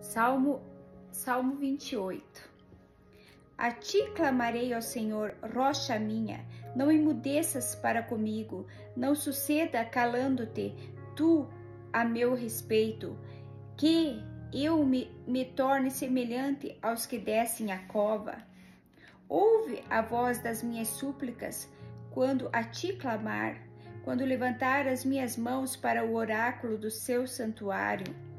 Salmo, Salmo 28 A ti clamarei, ó Senhor, rocha minha, não emudeças para comigo, não suceda calando-te, tu a meu respeito, que eu me, me torne semelhante aos que descem a cova. Ouve a voz das minhas súplicas quando a ti clamar, quando levantar as minhas mãos para o oráculo do seu santuário.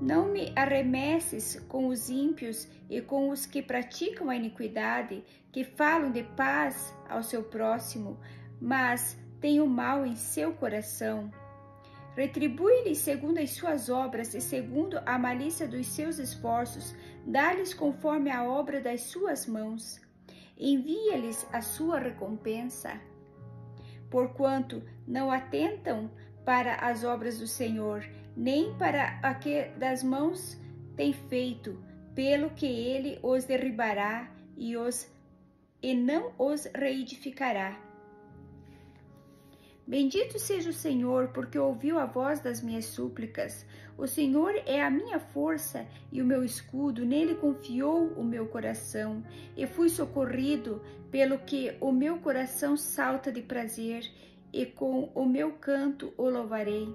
Não me arremesses com os ímpios e com os que praticam a iniquidade, que falam de paz ao seu próximo, mas têm o mal em seu coração. Retribui-lhes segundo as suas obras e segundo a malícia dos seus esforços, dá-lhes conforme a obra das suas mãos. Envia-lhes a sua recompensa. Porquanto não atentam para as obras do Senhor, nem para a que das mãos tem feito, pelo que ele os derribará e os e não os reedificará. Bendito seja o Senhor, porque ouviu a voz das minhas súplicas. O Senhor é a minha força e o meu escudo, nele confiou o meu coração, e fui socorrido, pelo que o meu coração salta de prazer, e com o meu canto o louvarei.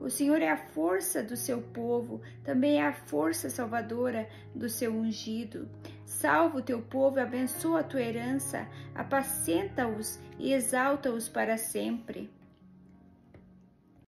O Senhor é a força do seu povo, também é a força salvadora do seu ungido. Salva o teu povo, abençoa a tua herança, apacenta-os e exalta-os para sempre.